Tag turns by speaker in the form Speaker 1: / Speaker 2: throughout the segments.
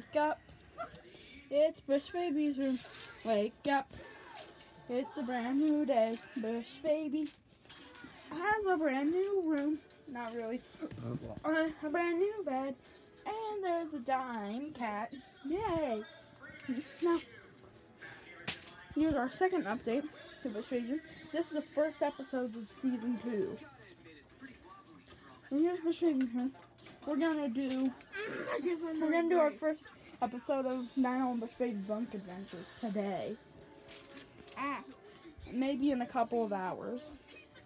Speaker 1: Wake up. It's Bush Baby's room. Wake up. It's a brand new day. Bush Baby has a brand new room. Not really. Uh, a brand new bed. And there's a dime cat. Yay. Now, here's our second update to Bush Baby's room. This is the first episode of season two. And here's Bush Baby's room. We're gonna do we're gonna do our first episode of Nine and the Baby Bunk Adventures today.
Speaker 2: Ah,
Speaker 1: Maybe in a couple of hours.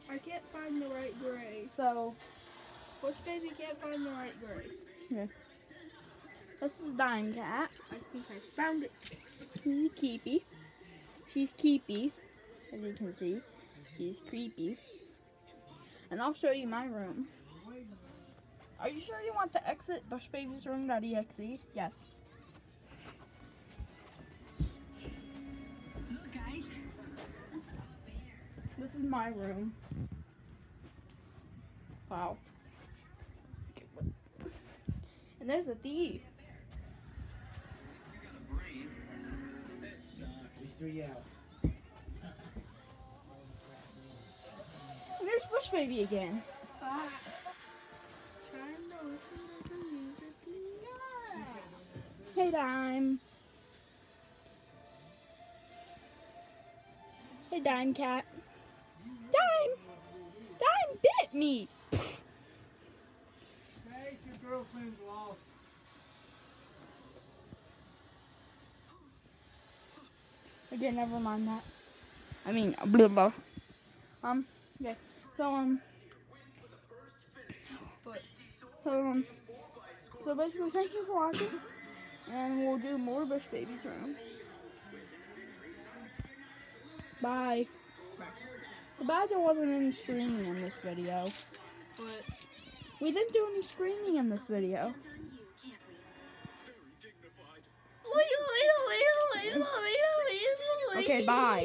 Speaker 2: I can't find the right gray.
Speaker 1: So
Speaker 2: which baby can't find the right gray.
Speaker 1: this is Dime Cat.
Speaker 2: I think I found it.
Speaker 1: She's keepy. She's keepy, as you can see. She's creepy. And I'll show you my room. Are you sure you want to exit Bush Baby's room.exe? Yes.
Speaker 2: guys.
Speaker 1: This is my room. Wow. And there's a thief.
Speaker 3: We threw you out.
Speaker 1: There's Bush Baby again.
Speaker 2: Ah.
Speaker 1: Hey, Dime. Hey, Dime Cat. Dime! Dime bit me!
Speaker 3: Hey, your girlfriend's lost.
Speaker 1: Okay, never mind that. I mean, blah blah. Um, okay. So, um. Um. So basically, thank you for watching. And we'll do more Bush Baby's room. Bye. Goodbye, there wasn't any screaming in this video.
Speaker 2: but
Speaker 1: We didn't do any screaming in this video. Okay, bye.